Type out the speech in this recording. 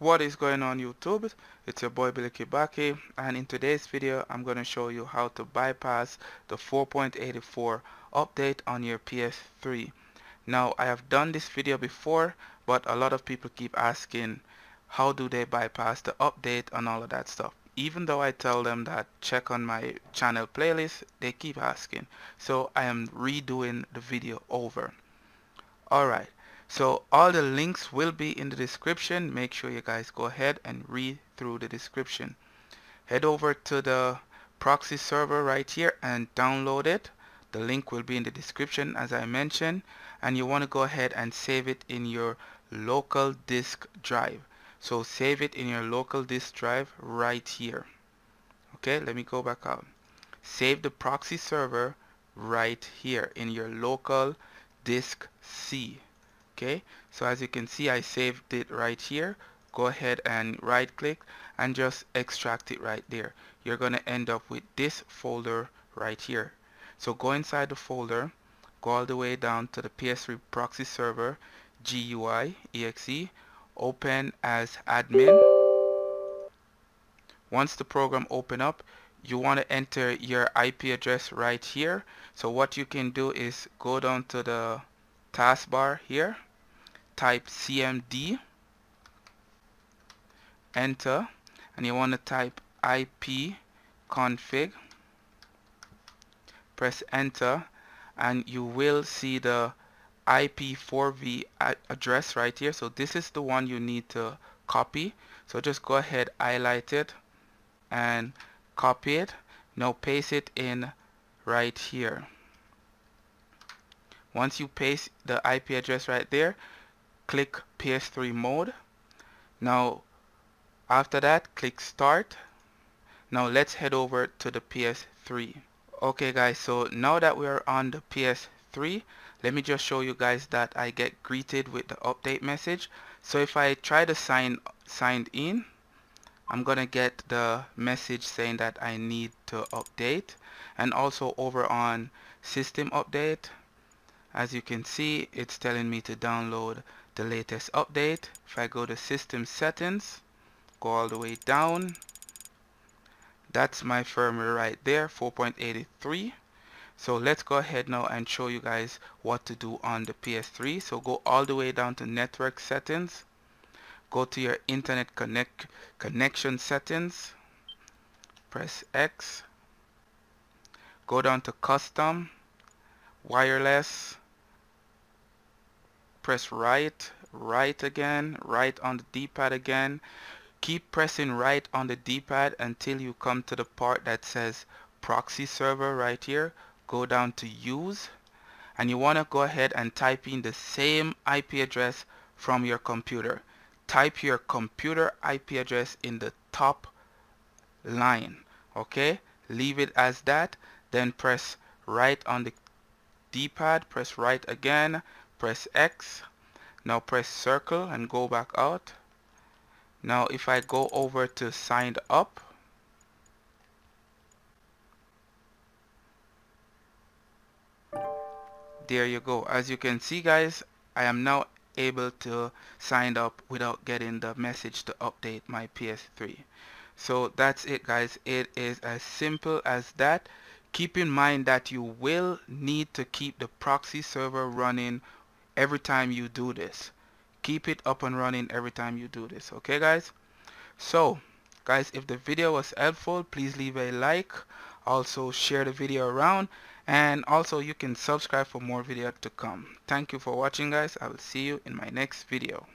What is going on YouTube? It's your boy Billy Kibaki and in today's video I'm going to show you how to bypass the 4.84 update on your PS3. Now I have done this video before but a lot of people keep asking how do they bypass the update and all of that stuff. Even though I tell them that check on my channel playlist they keep asking. So I am redoing the video over. Alright so all the links will be in the description. Make sure you guys go ahead and read through the description. Head over to the proxy server right here and download it. The link will be in the description as I mentioned and you want to go ahead and save it in your local disk drive. So save it in your local disk drive right here. Okay, let me go back out. Save the proxy server right here in your local disk C okay? So as you can see I saved it right here. Go ahead and right click and just extract it right there. You're gonna end up with this folder right here. So go inside the folder go all the way down to the PS3 proxy server GUI exe open as admin. Once the program open up you want to enter your IP address right here. So what you can do is go down to the taskbar here type cmd enter and you want to type IP config press enter and you will see the IP4V address right here. So this is the one you need to copy. So just go ahead highlight it and copy it. Now paste it in right here. Once you paste the IP address right there click PS3 mode. Now after that click start. Now let's head over to the PS3 okay guys so now that we are on the PS3 let me just show you guys that I get greeted with the update message. So if I try to sign signed in I'm gonna get the message saying that I need to update. And also over on system update as you can see it's telling me to download the latest update. If I go to system settings go all the way down. That's my firmware right there 4.83 so let's go ahead now and show you guys what to do on the PS3 so go all the way down to network settings. Go to your internet connect connection settings. Press X. Go down to custom wireless press right, right again, right on the D-pad again. Keep pressing right on the D-pad until you come to the part that says proxy server right here. Go down to use and you want to go ahead and type in the same IP address from your computer. Type your computer IP address in the top line. Okay, leave it as that. Then press right on the D-pad, press right again, press X. Now press circle and go back out. Now if I go over to signed up there you go. As you can see guys I am now able to sign up without getting the message to update my PS3 so that's it guys. It is as simple as that. Keep in mind that you will need to keep the proxy server running every time you do this. Keep it up and running every time you do this okay guys? So guys if the video was helpful please leave a like. Also share the video around. And also you can subscribe for more video to come. Thank you for watching guys. I will see you in my next video